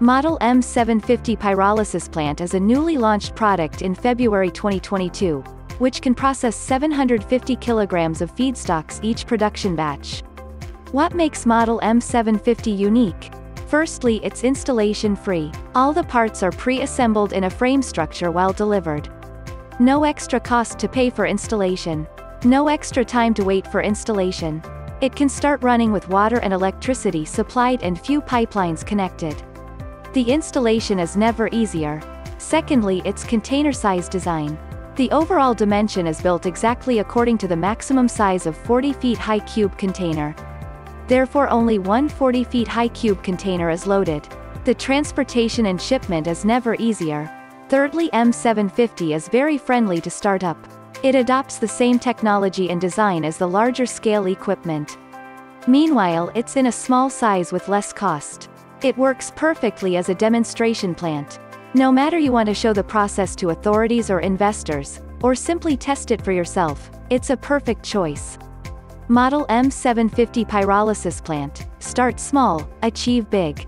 Model M750 pyrolysis plant is a newly launched product in February 2022, which can process 750 kilograms of feedstocks each production batch. What makes Model M750 unique? Firstly it's installation-free. All the parts are pre-assembled in a frame structure while delivered. No extra cost to pay for installation. No extra time to wait for installation. It can start running with water and electricity supplied and few pipelines connected. The installation is never easier. Secondly its container size design. The overall dimension is built exactly according to the maximum size of 40 feet high cube container. Therefore only one 40 feet high cube container is loaded. The transportation and shipment is never easier. Thirdly M750 is very friendly to start up. It adopts the same technology and design as the larger scale equipment. Meanwhile it's in a small size with less cost. It works perfectly as a demonstration plant. No matter you want to show the process to authorities or investors, or simply test it for yourself, it's a perfect choice. Model M750 pyrolysis plant. Start small, achieve big.